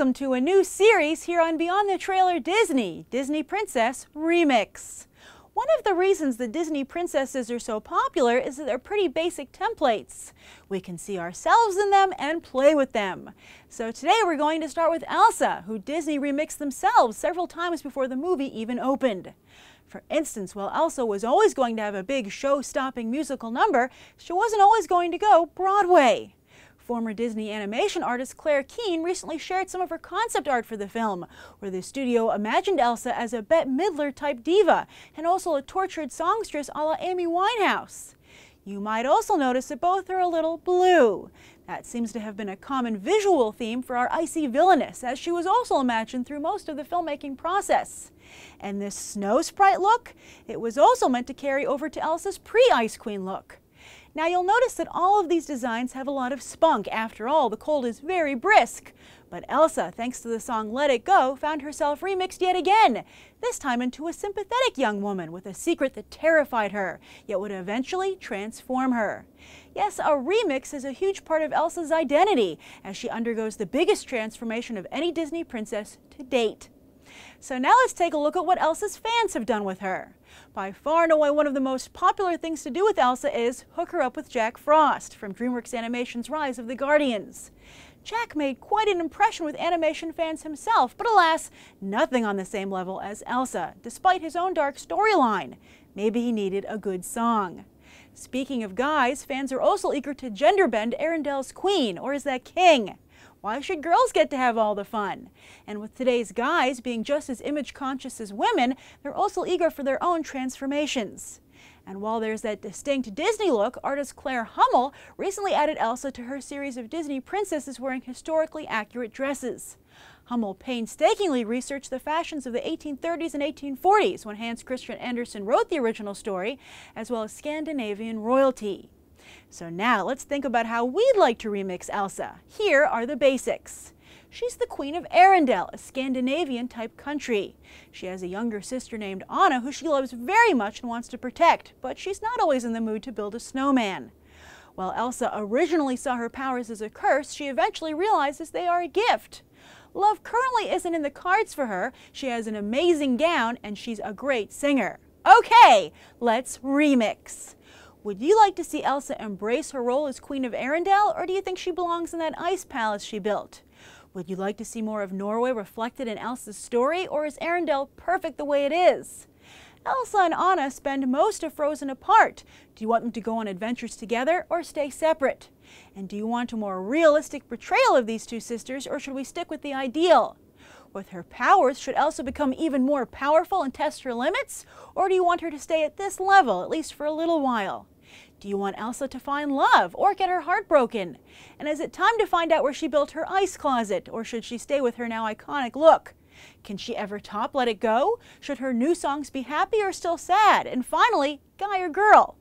welcome to a new series here on Beyond the Trailer Disney, Disney Princess Remix. One of the reasons the Disney princesses are so popular is that they're pretty basic templates. We can see ourselves in them and play with them. So today we're going to start with Elsa, who Disney remixed themselves several times before the movie even opened. For instance, while Elsa was always going to have a big show-stopping musical number, she wasn't always going to go Broadway. Former Disney animation artist Claire Keane recently shared some of her concept art for the film, where the studio imagined Elsa as a Bette Midler type diva and also a tortured songstress a la Amy Winehouse. You might also notice that both are a little blue. That seems to have been a common visual theme for our icy villainess, as she was also imagined through most of the filmmaking process. And this snow sprite look, it was also meant to carry over to Elsa's pre-Ice Queen look. Now you'll notice that all of these designs have a lot of spunk. After all, the cold is very brisk. But Elsa, thanks to the song Let It Go, found herself remixed yet again, this time into a sympathetic young woman with a secret that terrified her, yet would eventually transform her. Yes, a remix is a huge part of Elsa's identity, as she undergoes the biggest transformation of any Disney princess to date. So now let's take a look at what Elsa's fans have done with her. By far and away one of the most popular things to do with Elsa is hook her up with Jack Frost from DreamWorks Animation's Rise of the Guardians. Jack made quite an impression with animation fans himself, but alas, nothing on the same level as Elsa, despite his own dark storyline. Maybe he needed a good song. Speaking of guys, fans are also eager to gender bend Arendelle's queen, or is that king? Why should girls get to have all the fun? And with today's guys being just as image conscious as women, they're also eager for their own transformations. And while there's that distinct Disney look, artist Claire Hummel recently added Elsa to her series of Disney princesses wearing historically accurate dresses. Hummel painstakingly researched the fashions of the 1830s and 1840s when Hans Christian Andersen wrote the original story, as well as Scandinavian royalty. So now let's think about how we'd like to remix Elsa. Here are the basics. She's the queen of Arendelle, a Scandinavian type country. She has a younger sister named Anna who she loves very much and wants to protect, but she's not always in the mood to build a snowman. While Elsa originally saw her powers as a curse, she eventually realizes they are a gift. Love currently isn't in the cards for her. She has an amazing gown and she's a great singer. Okay, let's remix. Would you like to see Elsa embrace her role as Queen of Arendelle, or do you think she belongs in that ice palace she built? Would you like to see more of Norway reflected in Elsa's story, or is Arendelle perfect the way it is? Elsa and Anna spend most of Frozen apart. Do you want them to go on adventures together or stay separate? And do you want a more realistic portrayal of these two sisters, or should we stick with the ideal? With her powers, should Elsa become even more powerful and test her limits? Or do you want her to stay at this level, at least for a little while? Do you want Elsa to find love or get her heart broken? And is it time to find out where she built her ice closet, or should she stay with her now iconic look? Can she ever top Let It Go? Should her new songs be happy or still sad? And finally, guy or girl?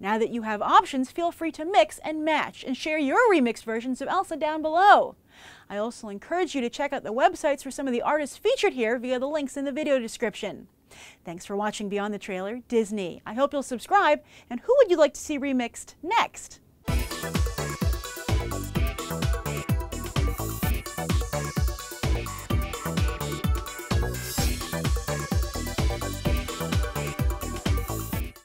Now that you have options, feel free to mix and match and share your remixed versions of Elsa down below. I also encourage you to check out the websites for some of the artists featured here via the links in the video description. Thanks for watching Beyond the Trailer, Disney. I hope you'll subscribe, and who would you like to see remixed next?